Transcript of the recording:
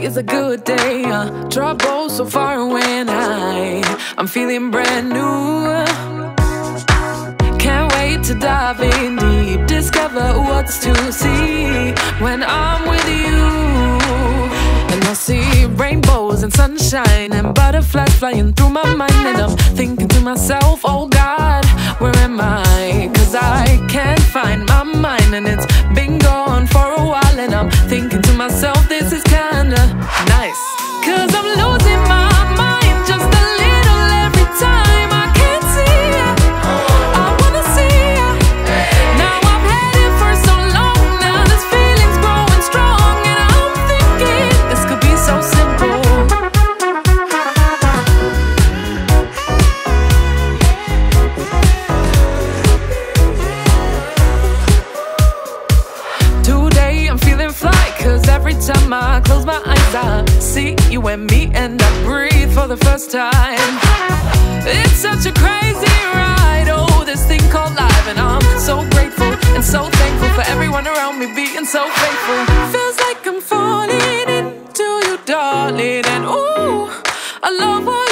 Today is a good day. Uh, trouble so far away, and I, I'm feeling brand new. Can't wait to dive in deep, discover what's to see when I'm with you. And I see rainbows and sunshine and butterflies flying through my mind, and I'm thinking to myself, oh Cause every time I close my eyes, I see you and me, and I breathe for the first time. It's such a crazy ride, oh, this thing called life, and I'm so grateful and so thankful for everyone around me being so faithful. Feels like I'm falling into you, darling, and ooh, I love what